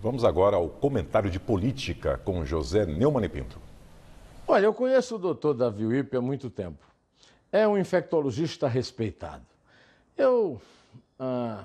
Vamos agora ao comentário de política com José Neumann Pinto. Olha, eu conheço o doutor Davi Wippe há muito tempo. É um infectologista respeitado. Eu ah,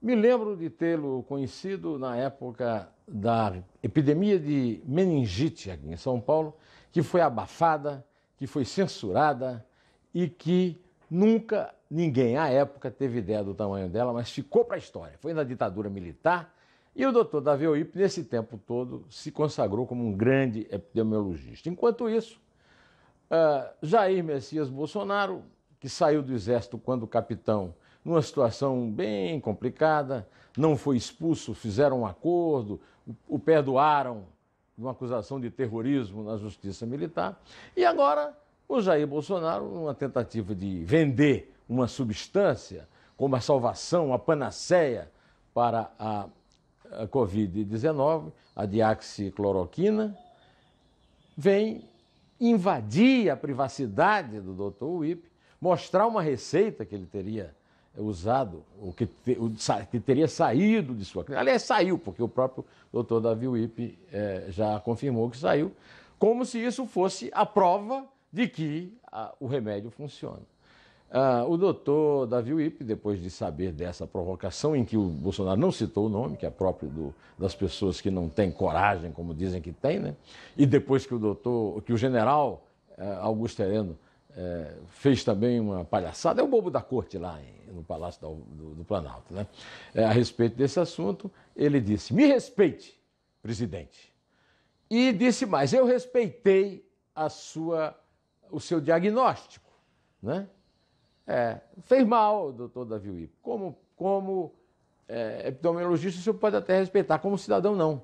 me lembro de tê-lo conhecido na época da epidemia de meningite aqui em São Paulo, que foi abafada, que foi censurada e que nunca ninguém à época teve ideia do tamanho dela, mas ficou para a história. Foi na ditadura militar e o doutor Davi Oip, nesse tempo todo, se consagrou como um grande epidemiologista. Enquanto isso, uh, Jair Messias Bolsonaro, que saiu do exército quando capitão numa situação bem complicada, não foi expulso, fizeram um acordo, o perdoaram de uma acusação de terrorismo na justiça militar. E agora o Jair Bolsonaro, numa tentativa de vender uma substância como a salvação, a panaceia para a, a Covid-19, a diaxicloroquina, vem invadir a privacidade do Dr. Wip, mostrar uma receita que ele teria usado, o que, te, que teria saído de sua clínica. Aliás, saiu, porque o próprio doutor Davi Wippe é, já confirmou que saiu, como se isso fosse a prova de que a, o remédio funciona. Ah, o doutor Davi Wippe, depois de saber dessa provocação, em que o Bolsonaro não citou o nome, que é próprio do, das pessoas que não têm coragem, como dizem que tem, né? e depois que o doutor, que o general eh, Augusto Heleno é, fez também uma palhaçada, é o bobo da corte lá em, no Palácio do, do, do Planalto. Né? É, a respeito desse assunto, ele disse: me respeite, presidente. E disse mais: eu respeitei a sua, o seu diagnóstico. Né? É, fez mal, doutor Davi Wipp. Como, como é, epidemiologista, o senhor pode até respeitar, como cidadão, não.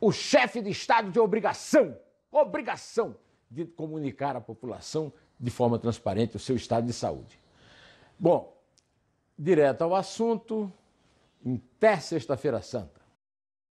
O chefe de Estado tem obrigação, obrigação de comunicar à população de forma transparente o seu estado de saúde. Bom, direto ao assunto, até sexta-feira santa.